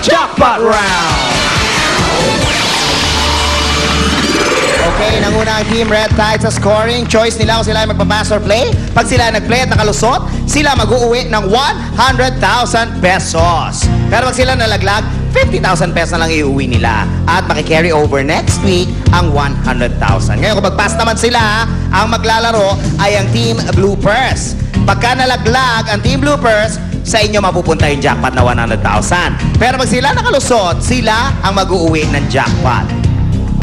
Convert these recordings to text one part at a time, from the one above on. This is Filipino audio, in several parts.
jackpot round! Okay, nanguna ang Team Red Tide sa scoring. Choice nila kung sila ay magpapass play. Pag sila ay nag-play at nakalusot, sila mag-uuwi ng 100,000 pesos. Pero pag sila nalaglag, 50,000 pesos na lang iuwi nila. At makikarry over next week ang 100,000. Ngayon, kung mag-pass naman sila, ang maglalaro ay ang Team Bloopers. Pagka nalaglag ang Team Bloopers, sa inyo mapupunta yung jackpot na 100,000. Pero pag sila nakalusot, sila ang mag-uuwi ng jackpot.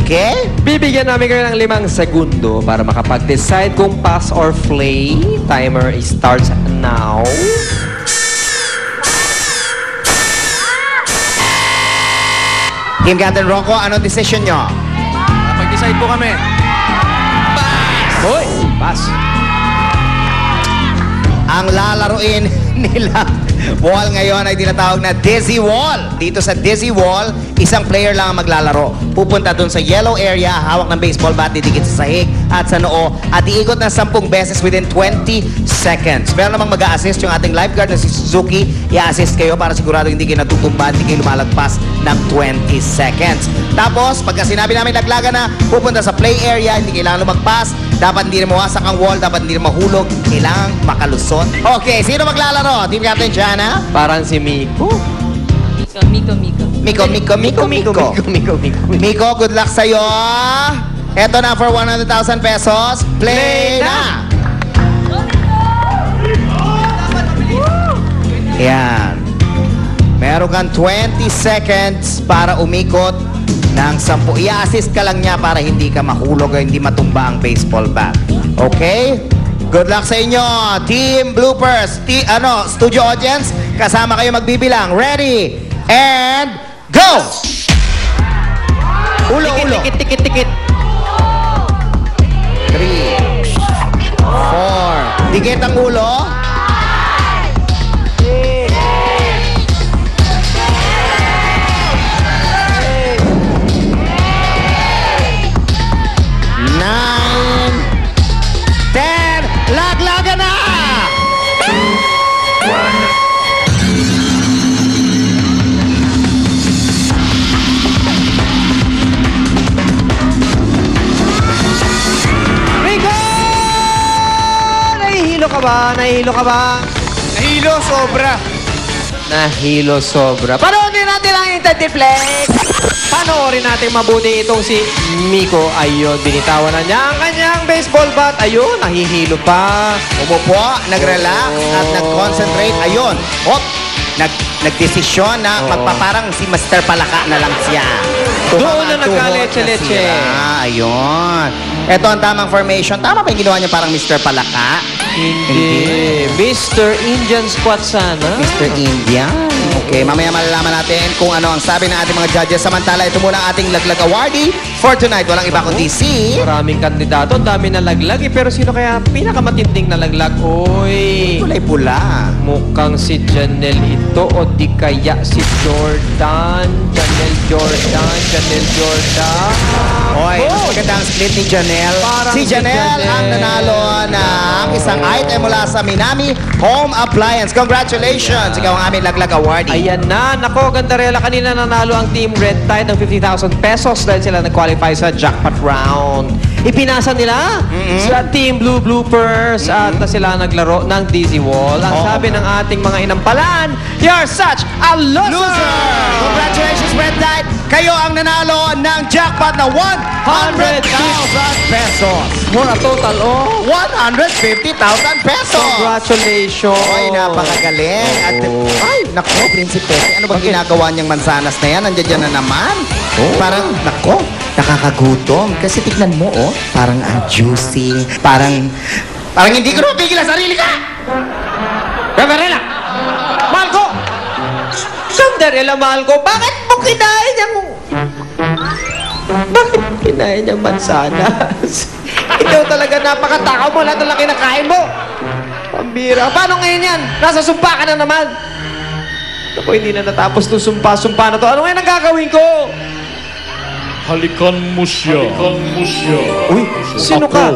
Okay? Bibigyan namin kayo ng limang segundo para makapag-decide kung pass or play. Timer starts now. Team Captain Rocco, anong decision nyo? Mag-decide po kami. Hoy! Pass. Ang lalaruin nila wall ngayon ay tinatawag na Dizzy Wall. Dito sa Dizzy Wall, isang player lang ang maglalaro. Pupunta dun sa yellow area, hawak ng baseball bat, didikit sa sahig at sa noo at iikot ng 10 beses within 20 seconds. Meron namang mag assist yung ating lifeguard na si Suzuki. I-assist kayo para sigurado hindi kayo natutumba, hindi kayo lumalagpas ng 20 seconds. Tapos, pagka sinabi namin laglagan na pupunta sa play area, hindi kailangan lumagpas, dapat hindi rin mawasak ang wall, dapat hindi rin mahulog, kailangan makalusot. Okay, sino maglalaro? Team Captain Jana? Parang si Miko. Miko, Miko, Miko. Miko, Miko, Miko, Miko. Miko, Miko, Miko. Miko, good luck sa'yo. Eto na for 100,000 pesos. Play Play na! Yan. Meron kang 20 seconds para umikot ng 10. I-assist ka lang niya para hindi ka mahulog o hindi matumba ang baseball bat. Okay? Good luck sa inyo, Team Bloopers, ti ano, studio audience, kasama kayo magbibilang. Ready? And go! Ulo, ulo. Tikit, tikit, tikit. Three. Four. Dikit ang ulo. Ka ba? Nahihilo ka ba? Nahilo, sobra. Nahilo sobra. Panoorin natin ang Intended Flex! Panoorin natin mabuti itong si Miko. Ayun, binitawan na niya ang kanyang baseball bat. Ayun, nahihilo pa. Umupo, nag-relax at nag-concentrate. Ayun. Hop! Nag nagdesisyon na magpaparang si Master Palaka na lang siya. Doon na nagka-leche-leche. Ayun. Ito ang tamang formation. Tama ba yung ginawa niya parang Mr. Palaka? Hindi. Mr. Indian Squat sana. Mr. Indian. Okay, mamaya malalaman natin kung ano ang sabi ng ating mga judges. Samantala, ito muna ang ating laglag awardee for tonight. Walang iba kundi si... Maraming kandidato, ang dami na laglag. Eh, pero sino kaya pinakamatinding na laglag? Uy! Kulay pula. Mukhang si Janelle ito o di kaya si Jordan. Janelle Jordan, Janelle Jordan. Oy, mas maganda ang split ni Janelle. Parang si si Janelle ang Janelle. nanalo ng isang item mula sa Minami Home Appliance. Congratulations! Ikaw ang aming laglag awardee. Ayan na, nako, Gandarela, kanina nanalo ang Team Red Tide ng 50,000 pesos dahil sila nag-qualify sa jackpot round. Ipinasa nila sa Team Blue Bloopers at na sila naglaro ng Dizzy Wall. Ang Oo. sabi ng ating mga inampalan, You're such a loser! Loser! Congratulations, Red Tide! Kayo ang nanalo ng jackpot na 100,000 pesos. For a total of 150,000 pesos! Congratulations! Oy, napakagaling. At, Oh. ay, nako, Prinsipe, ano bang Bakit? ginagawa niyang mansanas na yan? Nandiyan dyan na naman. Parang, nako, nakakagutom. Kasi tignan mo, oh, parang ang juicy. Parang, parang hindi ko na mapigil ang sarili ka! Gandarela! Malco! Gandarela, Malco, bakit mo kinain yung... Bakit kinain yung mansanas? Ikaw talaga napakatakaw mo, lahat ng laki na kain mo. Pambira. Paano ngayon yan? Nasa sumpa ka na naman. Ako, hindi na natapos itong sumpa-sumpa na to. Ano ngayon ang gagawin ko? Halikan mo siya. Halikan mo siya. Uy, sino ka?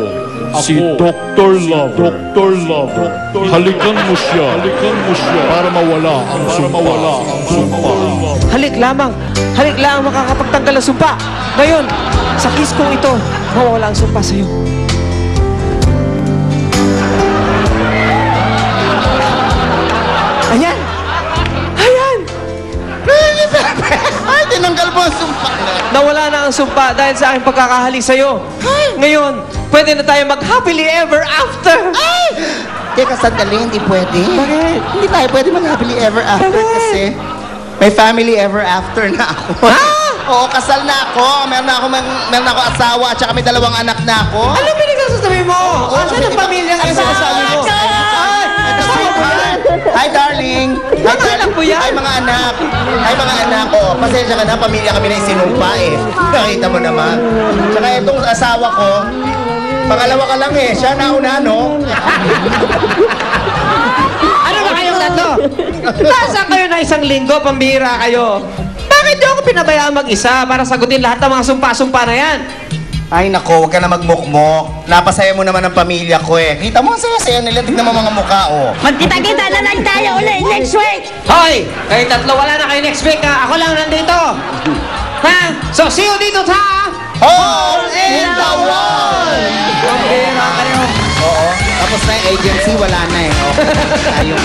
si Dr. Love. Dr. Love. Halikan mo siya. Halikan mo siya para mawala ang para mawala ang sumpa. Halik lamang. Halik lang ang makakapagtanggal ng sumpa. Ngayon, sa kiss kong ito, mawawala ang sumpa sa'yo. Ang sumpa. Nawala na ang sumpa dahil sa aking pagkakahalik sa'yo. Ngayon, pwede na tayo mag-happily ever after. Teka, sandali, hindi pwede. Bakit? Hindi tayo pwede mag-happily ever after Bakit? kasi may family ever after na ako. Ah! Oo, kasal na ako. Meron na ako, meron na ako asawa at saka may dalawang anak na ako. Ano pinagsasabi mo? Asan ang pamilya ng sinasabi mo? Hi, Mga anak mo yan? Hi, mga anak. Hi, mga anak ko. Pasensya ka na, pamilya kami na isinumpa eh. Nakita mo naman. Tsaka itong asawa ko, pangalawa ka lang eh. Siya nauna, no? Ano ba kayong tatlo? Nasa kayo na isang linggo, pambira kayo. Bakit di ako pinabayaan mag-isa para sagutin lahat ng mga sumpa-sumpa na yan? Ay, nako, huwag ka na magmukmok. Napasaya mo naman ang pamilya ko eh. Kita mo, ang saya-saya nila. Tignan mo mga mukha, oh. Magkita-kita na lang tayo ulit next week! Hoy! Kayo tatlo, wala na kayo next week ha? Ako lang nandito. Ha? So, see you dito sa... Hole in the wall! Pambira kayo. Oo. Tapos na yung agency, wala na eh. Oh. Tayo.